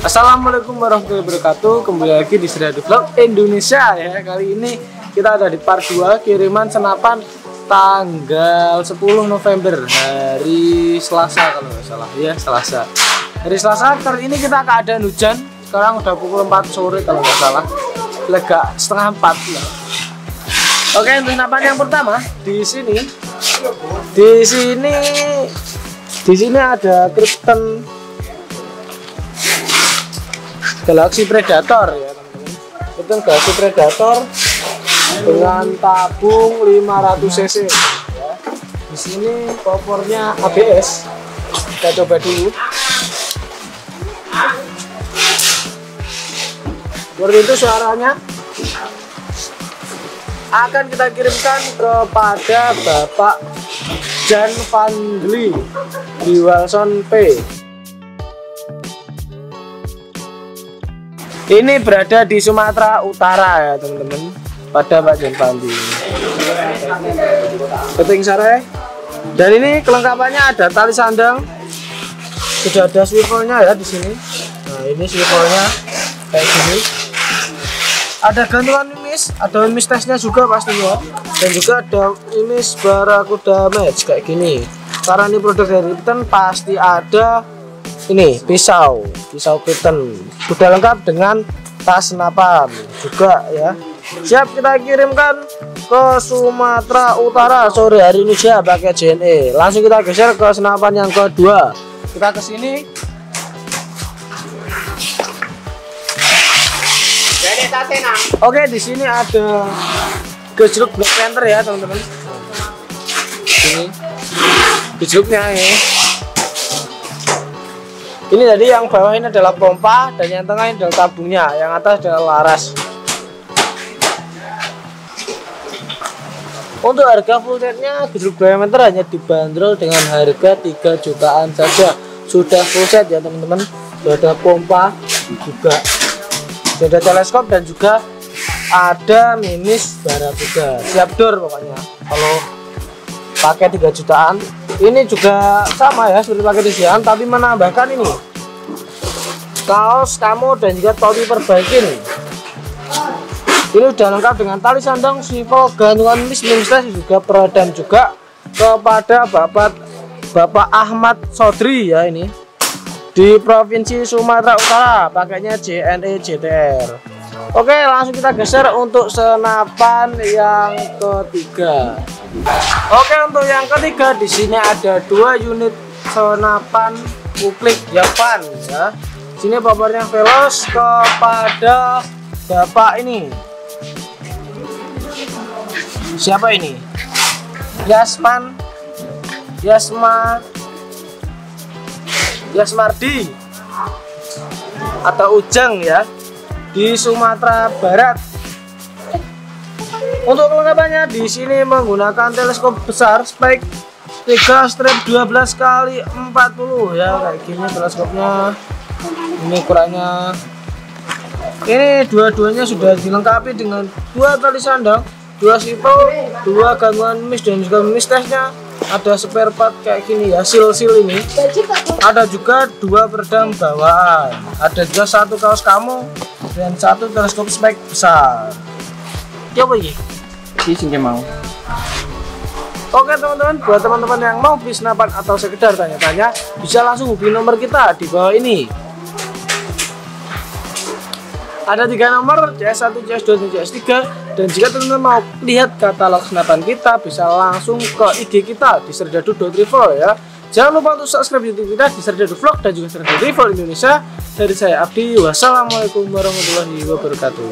Assalamualaikum warahmatullahi wabarakatuh. Kembali lagi di Seriadu Vlog Indonesia ya. Kali ini kita ada di part 2 Kiriman senapan tanggal 10 November Hari Selasa kalau nggak salah. Ya Selasa. Hari Selasa kali ini kita keadaan hujan. Sekarang udah pukul 4 sore kalau nggak salah. Lega setengah 4 ya. Oke untuk senapan yang pertama Di sini Di sini di sini ada Krypton Galaxy Predator ya teman-teman. Itu Galaxy Predator dengan tabung 500 cc ya. di sini kompornya ABS kita coba dulu. Seperti itu suaranya. Akan kita kirimkan kepada Bapak Jan Van Gli di Wilson P Ini berada di Sumatera Utara ya teman-teman pada Pak Pandi. Keting sare. Dan ini kelengkapannya ada tali sandang. Sudah ada swivelnya ya di sini. Nah ini swivelnya kayak gini. Ada gantungan mimis, ada mimis tesnya juga pastinya. Dan juga ada mimis Barakuda Match kayak gini. Karena ini produk dari Titan pasti ada ini pisau. Pisau kitten sudah lengkap dengan tas senapan juga ya. Siap kita kirimkan ke Sumatera Utara. Sore hari ini ya pakai JNE langsung kita geser ke senapan yang kedua. Kita ke sini. Oke di sini ada gejruk Black Panther ya teman-teman. Ini gejruknya ini ini tadi yang bawah ini adalah pompa dan yang tengah ini adalah tabungnya yang atas adalah laras. Untuk harga full setnya gedruk diameter hanya dibanderol dengan harga 3 jutaan saja. Sudah full set ya teman-teman. Sudah ada pompa juga. Sudah ada teleskop dan juga ada mimis barakuda. Siap door pokoknya. Kalau pakai 3 jutaan ini juga sama ya seperti pakai di siang tapi menambahkan ini. Kaos kamu dan juga topi perbaikin ini udah lengkap dengan tali sandang swivel gantungan mis juga peredam juga kepada bapak bapak Ahmad Sodri ya ini. Di provinsi Sumatera Utara pakainya JNE JTR Oke langsung kita geser untuk senapan yang ketiga Oke untuk yang ketiga di sini ada dua unit senapan uklik Japan ya. Sini paparnya velos kepada bapak ini. Siapa ini? Yasman Yasma Yasmardi atau Ujang ya di Sumatera Barat untuk kelengkapannya di sini menggunakan teleskop besar spek 3 strip 12 kali 40 ya kayak gini teleskopnya. Ini ukurannya. Ini dua-duanya sudah dilengkapi dengan dua tali sandang, dua sipel, dua gangguan mis dan juga mis. Ada spare part kayak gini ya, sil-sil ini. Ada juga dua peredam bawaan. Ada juga satu kaos kamu dan satu teleskop spek besar. Coba ini si sing mau Oke teman-teman, buat teman-teman yang mau beli senapan atau sekedar tanya-tanya, bisa langsung hubungi nomor kita di bawah ini. Ada tiga nomor, CS1, CS2, dan CS3. Dan jika teman-teman mau lihat katalog senapan kita, bisa langsung ke IG kita di serdadu.rival ya. Jangan lupa untuk subscribe YouTube kita di Serdadu Vlog dan juga Serdadu Rival Indonesia. Dari saya Abdi, wassalamualaikum warahmatullahi wabarakatuh.